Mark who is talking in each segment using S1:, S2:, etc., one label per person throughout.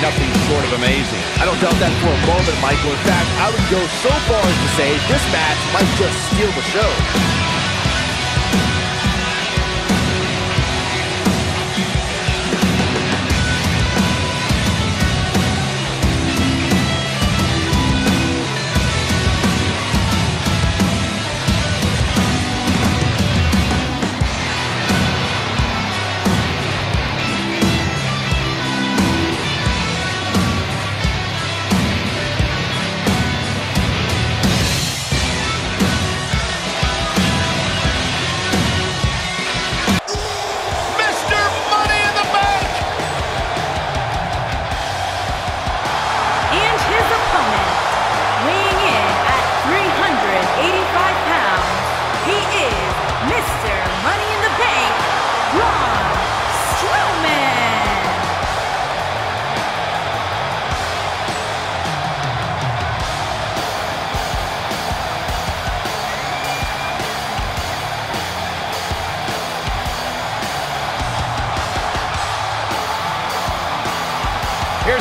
S1: nothing short of amazing.
S2: I don't doubt that for a moment, Michael. In fact, I would go so far as to say this match might just steal the show.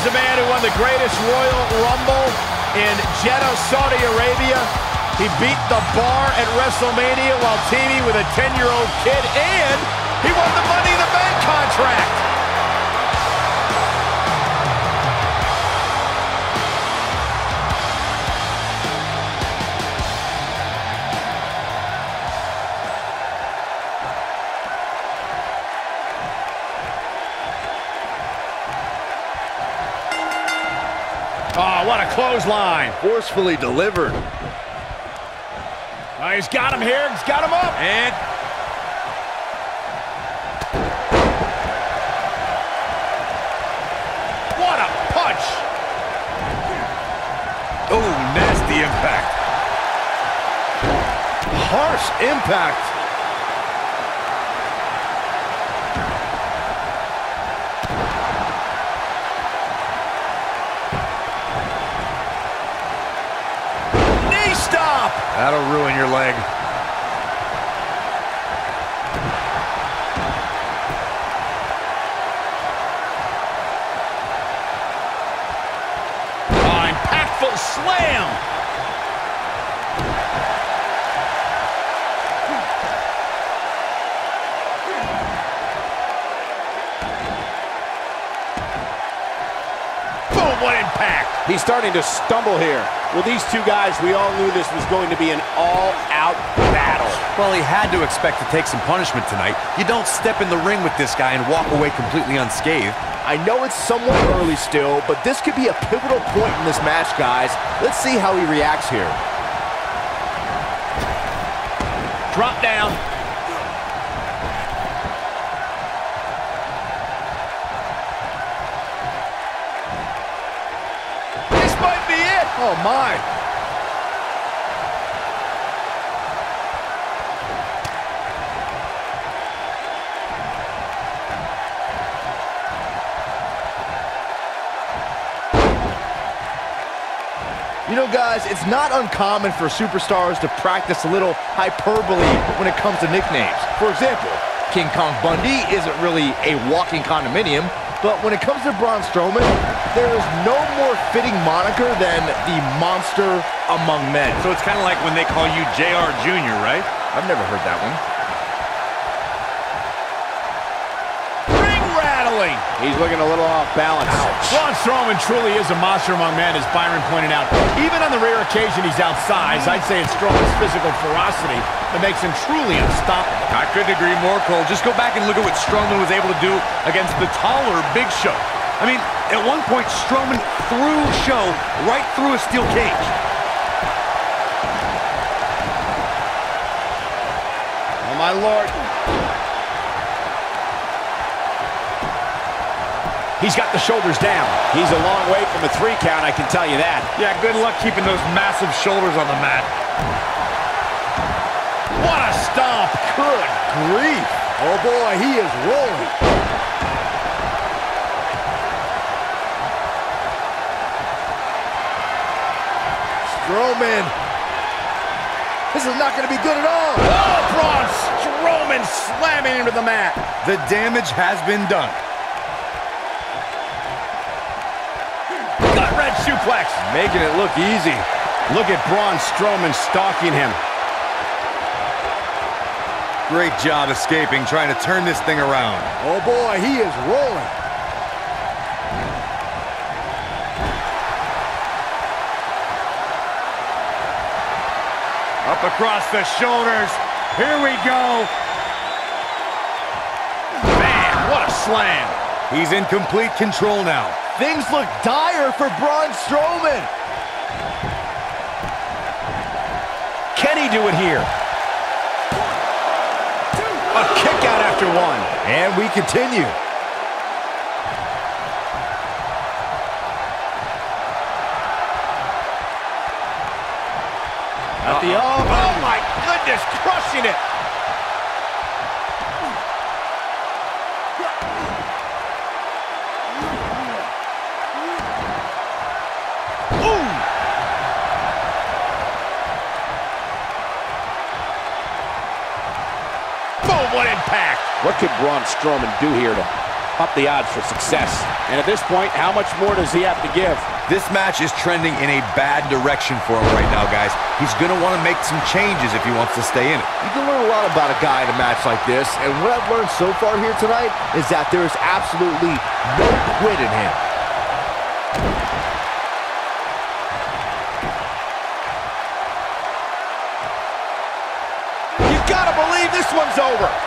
S1: A man who won the greatest Royal Rumble in Jeddah, Saudi Arabia. He beat the bar at WrestleMania while teaming with a 10-year-old kid, and he won the Money in the Bank contract. Clothesline.
S2: Forcefully delivered.
S1: Oh, he's got him here. He's got him up. And what a punch. Oh, nasty impact.
S2: Harsh impact. That'll ruin your leg.
S1: Oh, impactful slam.
S3: He's starting to stumble here. With these two guys, we all knew this was going to be an all-out battle.
S4: Well, he had to expect to take some punishment tonight. You don't step in the ring with this guy and walk away completely unscathed.
S2: I know it's somewhat early still, but this could be a pivotal point in this match, guys. Let's see how he reacts here.
S1: Drop down. Might be it.
S2: Oh, my. You know, guys, it's not uncommon for superstars to practice a little hyperbole when it comes to nicknames. For example, King Kong Bundy isn't really a walking condominium, but when it comes to Braun Strowman, there is no more fitting moniker than the monster among men.
S4: So it's kind of like when they call you JR Jr., right?
S2: I've never heard that one.
S3: He's looking a little off balance.
S1: Braun Strowman truly is a monster among men, as Byron pointed out. Even on the rare occasion he's outsized, I'd say it's Strowman's physical ferocity that makes him truly unstoppable.
S4: I couldn't agree more, Cole. Just go back and look at what Strowman was able to do against the taller Big Show. I mean, at one point, Strowman threw Show right through a steel cage.
S1: Oh, my Lord. He's got the shoulders down.
S3: He's a long way from a three count, I can tell you that.
S4: Yeah, good luck keeping those massive shoulders on the mat.
S1: What a stomp.
S2: Good grief. Oh, boy, he is rolling. Strowman. This is not going to be good at all.
S1: Oh, Braun Strowman slamming into the mat.
S4: The damage has been done.
S1: Suplex.
S3: Making it look easy. Look at Braun Strowman stalking him.
S4: Great job escaping, trying to turn this thing around.
S3: Oh boy, he is rolling.
S4: Up across the shoulders. Here we go.
S1: Man, what a slam.
S4: He's in complete control now.
S2: Things look dire for Braun Strowman.
S1: Can he do it here? A kick out after one.
S2: And we continue.
S1: At the oh, oh my goodness, crushing it. What
S3: could Braun Strowman do here to up the odds for success? And at this point, how much more does he have to give?
S4: This match is trending in a bad direction for him right now, guys. He's going to want to make some changes if he wants to stay in it.
S2: You can learn a lot about a guy in a match like this, and what I've learned so far here tonight is that there is absolutely no quit in him.
S1: You gotta believe this one's over.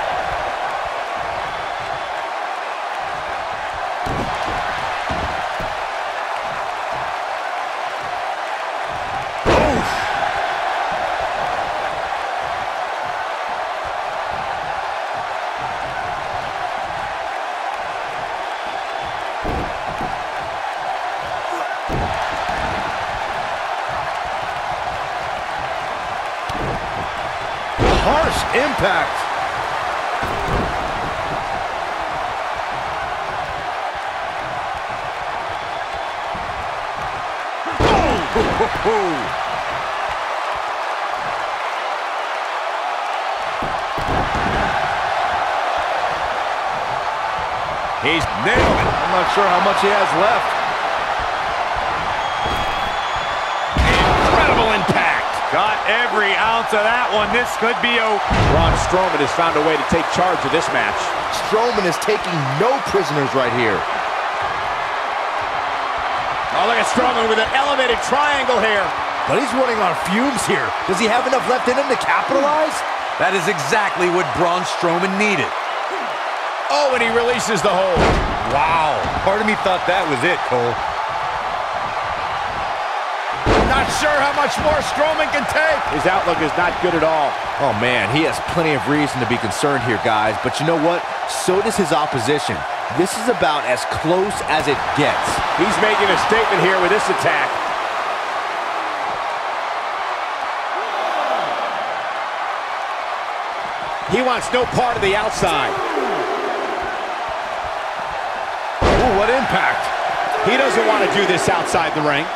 S2: Impact.
S1: He's nailed it.
S2: I'm not sure how much he has left.
S4: Every ounce of that one. This could be a...
S3: Braun Strowman has found a way to take charge of this match.
S2: Strowman is taking no prisoners right here.
S1: Oh, look at Strowman with an elevated triangle here.
S2: But he's running on fumes here. Does he have enough left in him to capitalize?
S4: That is exactly what Braun Strowman needed.
S1: Oh, and he releases the hold.
S4: Wow. Part of me thought that was it, Cole.
S1: Not sure how much more Strowman can take.
S3: His outlook is not good at all.
S2: Oh man, he has plenty of reason to be concerned here, guys. But you know what? So does his opposition. This is about as close as it gets.
S3: He's making a statement here with this attack. He wants no part of the outside.
S2: Ooh, what impact.
S3: He doesn't want to do this outside the ring.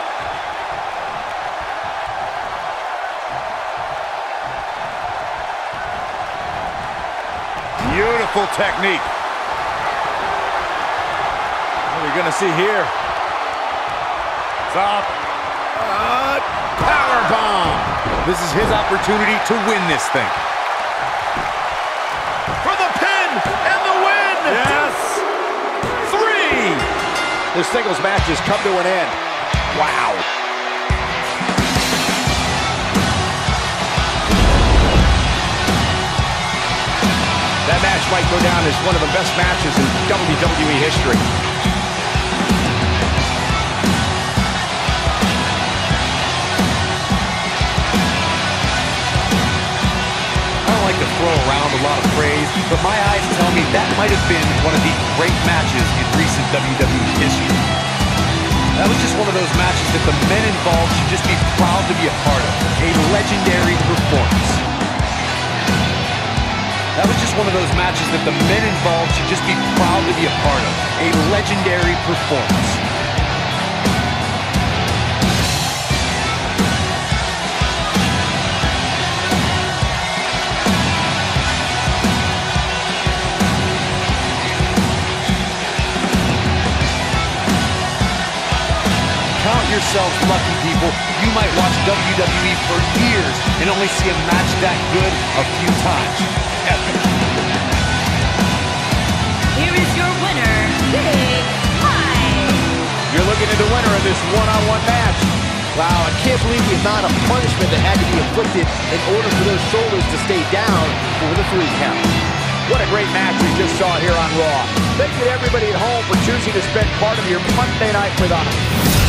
S4: Beautiful technique.
S2: What are we going to see here?
S4: Stop.
S1: Uh, power bomb.
S4: This is his opportunity to win this thing.
S1: For the pin and the win.
S4: Yes.
S1: Three.
S3: This singles match has come to an end. Wow.
S1: Might go down as one of the best matches in WWE history.
S4: I don't like to throw around a lot of praise, but my eyes tell me that might have been one of the great matches in recent WWE history. That was just one of those matches that the men involved should just be proud to be a part of. A legendary performance. That was just one of those matches that the men involved should just be proud to be a part of. A legendary performance. Yourselves lucky, people. You might watch WWE for years and only see a match that good a few times. Epic.
S5: Here is your winner, Big Mike.
S1: You're looking at the winner of this one-on-one match.
S2: Wow, I can't believe the amount of punishment that had to be inflicted in order for those shoulders to stay down for the three count.
S1: What a great match we just saw here on Raw. Thank you to everybody at home for choosing to spend part of your Monday night with us.